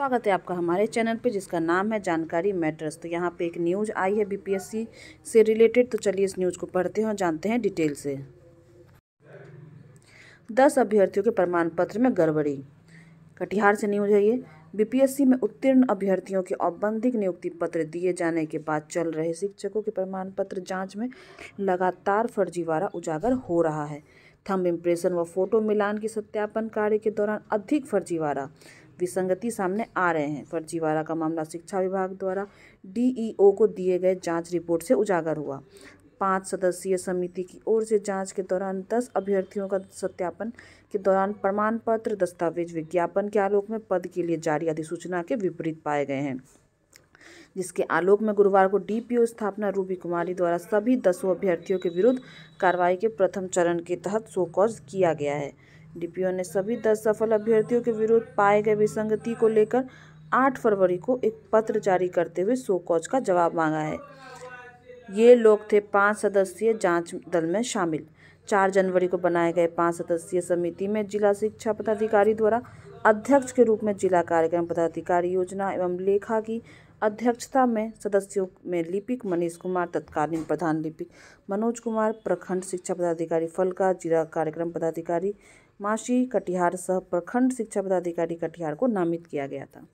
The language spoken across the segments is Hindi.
स्वागत है आपका हमारे चैनल पे, जिसका नाम है जानकारी मैटर्स। तो यहाँ पे एक न्यूज़ आई है बीपीएससी से रिलेटेड तो चलिए इस न्यूज़ को पढ़ते हैं और जानते हैं डिटेल से। दस अभ्यर्थियों के प्रमाण पत्र में गड़बड़ी। कटिहार से न्यूज़ है ये। बीपीएससी में उत्तीर्ण अभ्यर्थियों के औपबंधिक नियुक्ति पत्र दिए जाने के बाद चल रहे शिक्षकों के प्रमाण पत्र जाँच में लगातार फर्जीवाड़ा उजागर हो रहा है। थंब इम्प्रेशन व फ़ोटो मिलान के सत्यापन कार्य के दौरान अधिक फर्जीवाड़ा। विसंगति सामने आ रहे हैं। फर्जीवाड़ा का मामला शिक्षा विभाग द्वारा डीईओ को दिए गए जाँच रिपोर्ट से उजागर हुआ। पाँच सदस्यीय समिति की ओर से जाँच के दौरान दस अभ्यर्थियों का सत्यापन के दौरान प्रमाण पत्र दस्तावेज़ विज्ञापन के आलोक में पद के लिए जारी अधिसूचना के विपरीत पाए गए हैं। जिसके आलोक में गुरुवार को डीपीओ स्थापना रूबी कुमारी द्वारा सभी दसों अभ्यर्थियों के विरुद्ध कार्रवाई के प्रथम चरण के तहत शोकॉज किया गया है। डीपीओ ने सभी दस सफल अभ्यर्थियों के विरुद्ध पाए गए विसंगति को लेकर 8 फरवरी को एक पत्र जारी करते हुए शोकॉज का जवाब मांगा है। ये लोग थे पाँच सदस्यीय जाँच दल में शामिल। चार जनवरी को बनाए गए पाँच सदस्यीय समिति में जिला शिक्षा पदाधिकारी द्वारा अध्यक्ष के रूप में जिला कार्यक्रम पदाधिकारी योजना एवं लेखा की अध्यक्षता में सदस्यों में लिपिक मनीष कुमार, तत्कालीन प्रधान लिपिक मनोज कुमार, प्रखंड शिक्षा पदाधिकारी फलका, जिला कार्यक्रम पदाधिकारी माशी कटिहार सह प्रखंड शिक्षा पदाधिकारी कटिहार को नामित किया गया था।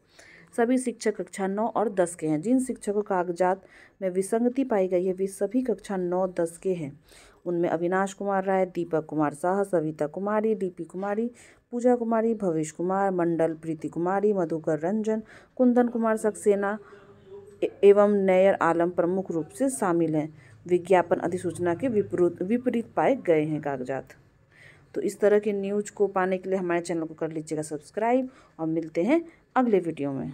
सभी शिक्षक कक्षा नौ और दस के हैं। जिन शिक्षकों कागजात में विसंगति पाई गई है, वे सभी कक्षा नौ, दस के हैं। उनमें अविनाश कुमार राय, दीपक कुमार साह, सविता कुमारी, डीपी कुमारी, पूजा कुमारी, भवेश कुमार, मंडल प्रीति कुमारी, मधुकर रंजन, कुंदन कुमार सक्सेना एवं नैयर आलम प्रमुख रूप से शामिल हैं। विज्ञापन अधिसूचना के विपरीत विपरीत पाए गए हैं कागजात। तो इस तरह के न्यूज़ को पाने के लिए हमारे चैनल को कर लीजिएगा सब्सक्राइब और मिलते हैं अगले वीडियो में।